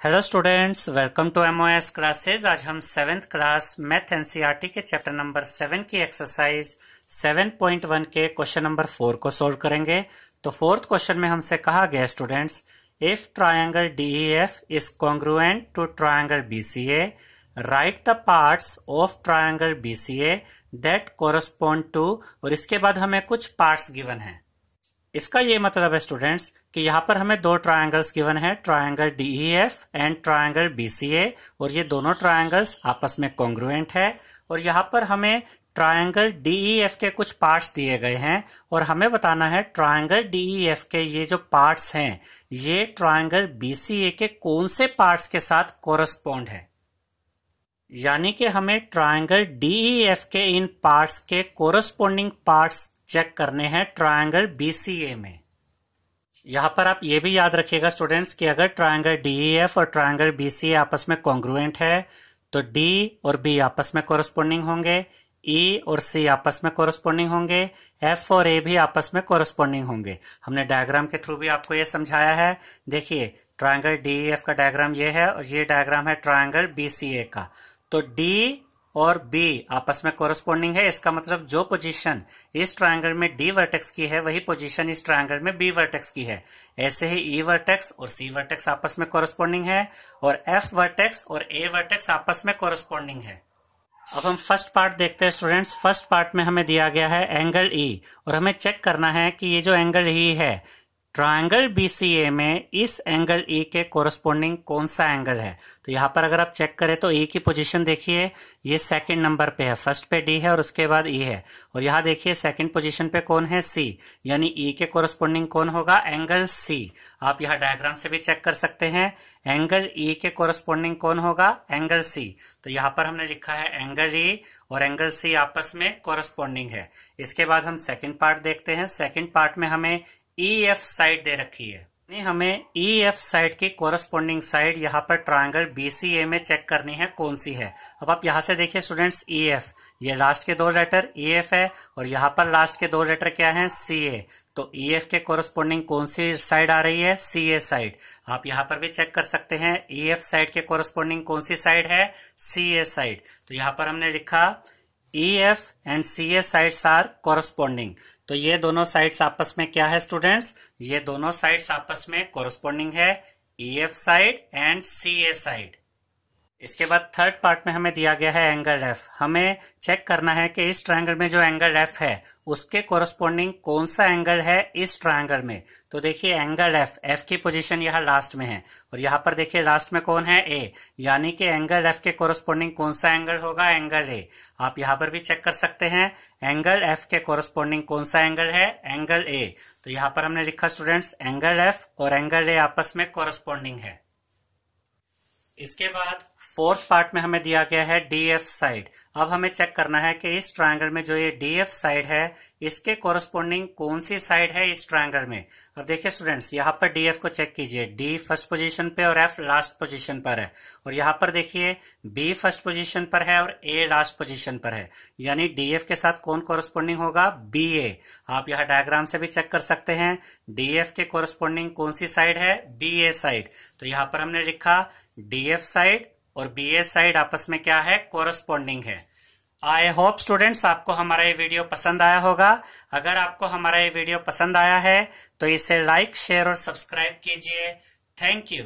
Hello students welcome to MOS classes आज हम seventh class math NCERT के chapter number seven की exercise 7.1 के क्वेश्चन नंबर फोर को सॉल्व करेंगे। तो फोर्थ क्वेश्चन में हमसे कहा गया students if triangle DEF is congruent to triangle BCA right the parts of triangle BCA that correspond to और इसके बाद हमें कुछ पार्ट्स गिवन है। इसका ये मतलब है स्टूडेंट्स कि यहाँ पर हमें दो ट्रायंगल्स गिवन है triangle DEF and triangle BCA और ये दोनों ट्रायंगल्स आपस में कॉन्ग्रुएंट है, और यहाँ पर हमें ट्रायंगल डीईएफ के कुछ पार्ट्स दिए गए हैं, और हमें बताना है ट्रायंगल डीईएफ के ये जो पार्ट्स हैं, ये ट्रायंगल बीसीए के कौन से पार्ट्स के साथ कोरस्पोंड है। यानी कि हमें ट्रायंगल डीईएफ के इन पार्ट्स के कोरस्पॉन्डिंग पार्ट्स चेक करने हैं ट्रायंगल बीसीए में। यहाँ पर आप ये भी याद रखिएगा स्टूडेंट्स कि अगर ट्रायंगल डीईएफ और ट्रायंगल बीसीए आपस में कॉन्ग्रुएंट है तो डी और बी आपस में कोरस्पोंडिंग होंगे ई e और सी आपस में कोरस्पोंडिंग होंगे एफ़ और ए भी आपस में कोरस्पोंडिंग होंगे। हमने डायग्राम के थ्रू भी आपको ये समझाया है। देखिए ट्रायंगल डीईएफ का डायग्राम ये है और ये डायग्राम है ट्रायंगल बीसीए का। तो डी और बी आपस में कोरस्पोंडिंग है इसका मतलब जो पोजीशन इस ट्रायंगल में डी वर्टेक्स की है वही पोजीशन इस ट्रायंगल में बी वर्टेक्स की है। ऐसे ही ई e वर्टेक्स और सी वर्टेक्स आपस में कोरस्पोंडिंग है और एफ़ वर्टेक्स और ए वर्टेक्स आपस में कोरस्पोंडिंग है। अब हम फ़र्स्ट पार्ट देखते हैं स्टूडेंट्स फ़र्स्ट पार्ट में हमें दिया गया है एंगल ई e, और हमें चेक करना है कि ये जो एंगल ई e है ट्रायंगल बीसीए में इस एंगल ई e के कोरस्पोंडिंग कौन सा एंगल है? तो यहाँ पर अगर आप चेक करें तो ई e की पोजीशन देखिए, ये सेकंड नंबर पे है। फ़र्स्ट पे डी है और उसके बाद ई e है। और यहाँ देखिए सेकंड पोजीशन पे कौन है? सी यानी ई के कोरस्पोंडिंग कौन होगा? एंगल सी आप यहाँ डायग्राम से भी चेक कर सकते हैं। एंगल ई के कोरस्पोंडिंग कौन होगा? एंगल सी तो यहाँ पर हमने लिखा है एंगल ई और एंगल सी आपस में कोरस्पोंडिंग है। इसके बाद हम सेकेंड पार्ट देखते हैं। सेकेंड पार्ट में हमें ई एफ़ साइड दे रखी है। हमें ई एफ़ साइड की कोरस्पोंडिंग साइड यहाँ पर ट्रायंगल ए में चेक करनी है कौन सी है। अब आप यहाँ से देखिए स्टूडेंट्स ई एफ़ ये लास्ट के दो लेटर ई एफ़ है और यहाँ पर लास्ट के दो लेटर क्या है? सी ए तो ई एफ़ के कोरस्पोंडिंग कौन सी साइड आ रही है? सी ए साइड आप यहाँ पर भी चेक कर सकते हैं ई एफ़ साइड के कोरस्पोंडिंग कौन सी साइड है? सी ए साइड तो यहाँ पर हमने लिखा E F and C A sides are corresponding तो ये दोनों साइड्स आपस में क्या है स्टूडेंट्स ये दोनों साइड्स आपस में कॉरस्पोंडिंग है E F side and C A side इसके बाद थर्ड पार्ट में हमें दिया गया है एंगल एफ़ हमें चेक करना है कि इस ट्रायंगल में जो एंगल एफ़ है, उसके कोरस्पोंडिंग कौन सा एंगल है इस ट्रायंगल में? तो देखिए एंगल एफ़ एफ़ की पोजीशन यहाँ लास्ट में है। और यहाँ पर देखिए लास्ट में कौन है? ए यानी कि एंगल एफ़ के कोरस्पोंडिंग कौन सा एंगल होगा? एंगल ए आप यहाँ पर भी चेक कर सकते हैं। एंगल एफ़ के कोरस्पोंडिंग कौन सा एंगल है? एंगल ए तो यहाँ पर हमने लिखा स्टूडेंट्स एंगल एफ़ और एंगल ए आपस में कोरस्पोंडिंग है। इसके बाद फोर्थ पार्ट में हमें दिया गया है डी एफ़ साइड अब हमें चेक करना है कि इस ट्रायंगल में जो ये डी एफ़ साइड है, इसके कोरस्पोंडिंग कौन सी साइड है इस ट्रायंगल में? अब देखिए स्टूडेंट्स यहाँ पर डी एफ़ को चेक कीजिए। डी फ़र्स्ट पोजीशन पे और एफ़ लास्ट पोजीशन पर है। और यहाँ पर देखिए बी फ़र्स्ट पोजीशन पर है और ए लास्ट पोजीशन पर है। यानी डी एफ़ के साथ कौन कोरस्पोंडिंग होगा? बी ए आप यहाँ डायग्राम से भी चेक कर सकते हैं। डी एफ़ के कोरस्पोंडिंग कौन सी साइड है? बी ए साइड तो यहाँ पर हमने लिखा डी एफ़ साइड और बी ए साइड आपस में क्या है? कोरस्पॉन्डिंग है। आई होप स्टूडेंट्स आपको हमारा ये वीडियो पसंद आया होगा। अगर आपको हमारा ये वीडियो पसंद आया है तो इसे लाइक शेयर और सब्सक्राइब कीजिए। Thank you